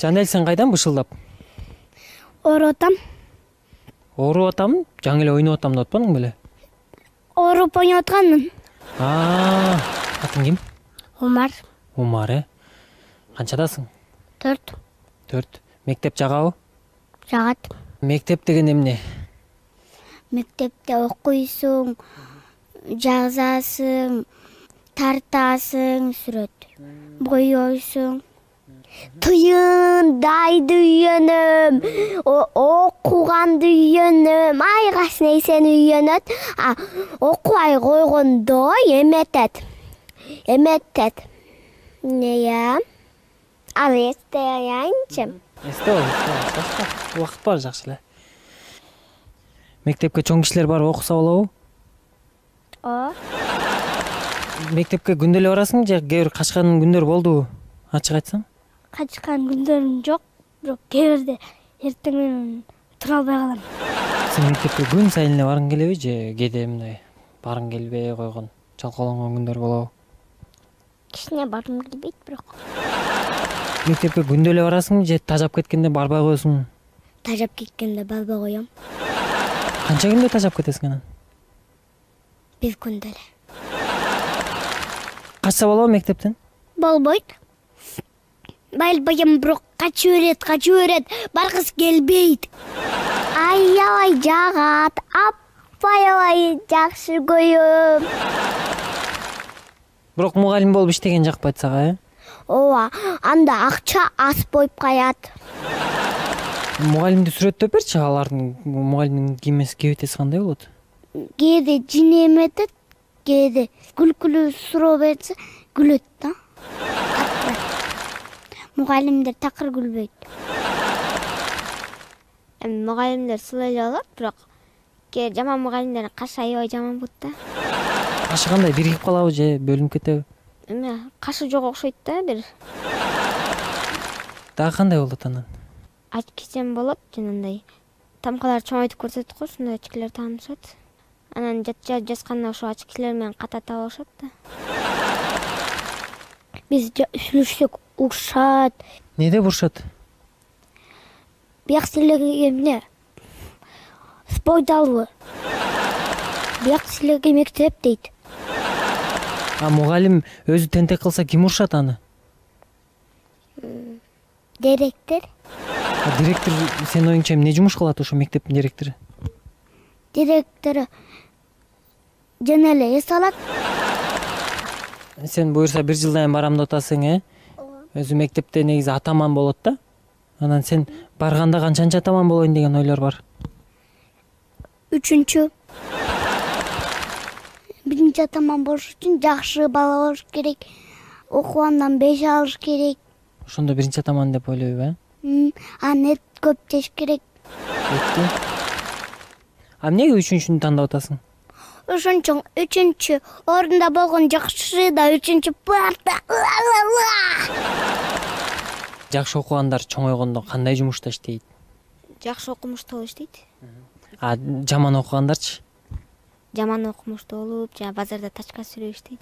жанель сен кайдан бышылдап? Ооруп атам. Ооруп атам? Жаңы эле ойноп атам деп атпадың беле ооруп ойноп атканмын атың ким умар. Умар э канчадасың төрт. Төрт. Мектеп жагабы жагат мектеп деген эмне мектепте окуйсуң жазасың тартасың сүрөт бойойсуң тыйындайды үйрөнөм окуганды үйрөнөм ай кайсы нерсени үйрөнөт а окубай койгондо эметет эметет эмне ал эстей аянчы эсте бол эсте бол убакыт бар жакшы эле мектепке чоң кишилер барып окуса болобу ооба мектепке күндө эле барасың же кээ бир качкан күндөр болдубу ачык айтсаң качкан күндөрүм жок бирок кээ бирде эртең менен тура албай калам сен мектепке күн сайын эле баргың келеби же кээде мындай баргың келбей койгон жалкауланган күндөр болобу кичине баргым келбейт бирок мектепке күндө эле барасың же тажап кеткенде барбай коесуң тажап кеткенде барбай коем канча күндө тажап кетесиң анан бир күндө эле качса болобу мектептен болбойт байылбайм бирок кача берет кача берет. Баргысы келбейт. Аябай жагат. Аябай жакшы көрөм бирок мугалим болуп иштеген жакпайт сага э? Ооба анда акча аз болуп калат. Мугалимди сүрөттөп берчи алардын мугалимдин киймеси кебетеси кандай болот? Кээде жин эметет кээде күлкүлүү суроо берсе күлөт да мугалимдер такыр күлбөйт. Эми мугалимдер сулуу эле болот бирок кээ жаман мугалимдердин кашы аябай жаман болот да. Кашы кандай биригип калабы же бөлүнүп кетеби? Эме кашы жок окшойт да бир. Дагы кандай болот анан? Очкисем болот жанагындай тамкаларды чоңойтуп көрсөтөт го ошондой очкилер таанышат. Анан жат жазганда ошол очкилер менен ката таап алышат да. Биз сүйлөшсөк урушат эмне деп урушат бияк силерге эмне спойдалбы бияк силерге мектеп дейт. А мугалим өзү тентек кылса ким урушат аны? Директор. Директор сенин оюңча эмне жумуш кылат ошо мектептин директору? Директору жана эле эс алат. Сен буюрса бир жылдан кийин барам деп атасың э? Өзү мектепте негизи атаман болот да. Анан сен барганда канчанчы атаман болоюн деген ойлор бар? Үчүнчү. Биринчи атаман болуш үчүн жакшы бала болуш керек. Окугандан беш алыш керек. Ошондо биринчи атаман деп ойлойбу э? Анан эт көп жеш керек. Этти а эмнеге үчүнчүнү тандап атасың ошончо үчүнчү орунда болгон жакшы да үчүнчү парта жакшы окугандар чоңойгондо кандай жумушта иштейт? Жакшы окумуштуу болуп иштейт. А жаман окугандарчы? Жаман окумуштуу болуп жана базарда тачка сүрүп иштейт.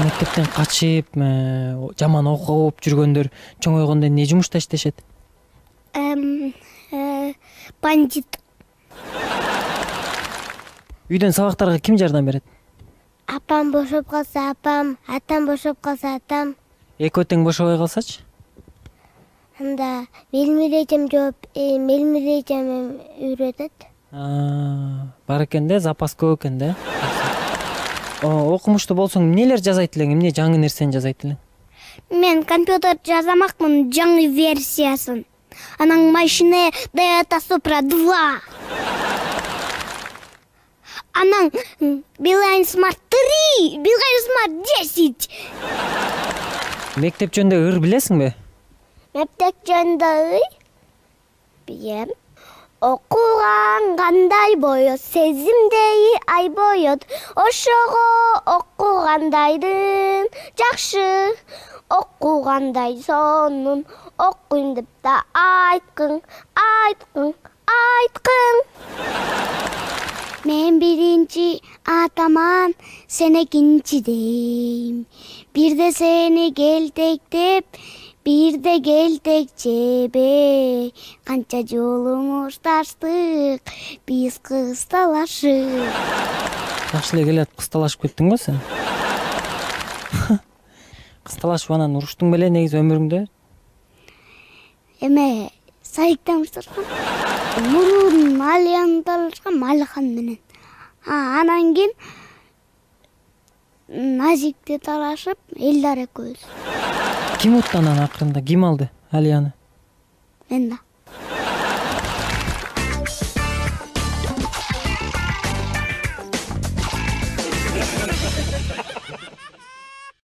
Мектептен качып э, жаман окуп жүргөндөр чоңойгондо эмне жумушта иштешет? Э, бандит үйдөн сабактарга ким жардам берет апам бошоп калса апам атам бошоп калса атам. Экөө тең бошобой калсачы анда мелим эжем жооп мелим эжем үйрөтөт бар экен да запас көп экен да окумуштуу болсоң эмнелер жасайт элең эмне жаңы нерсени жасайт элең мен компьютер жасамакмын жаңы версиясын. Анан машина дата супра два. Анан билайн смарт три билайн смарт десять. Мектеп жөнүндө ыр билесиңби? Мектеп жөнүндө билем. Окуган кандай боет сезимдей ай боет ошого окугандайдын жакшы. Окугандай сонун окуйм деп да айткың айткың айткың мен биринчи атаман сен экинчи дейм бирде сени келтектеп бирде келдик жебей канча жолу мушташтык биз кысталашып жакшы эле келатып кысталашып кеттиң го сен кысталашып анан уруштуң беле негизи өмүрүңдө эме садиктен урушташкан мурун талашкан малихан менен анан кийин назикти талашып элдар экөөбүз ким утту анан акырында ким алды алияны мен да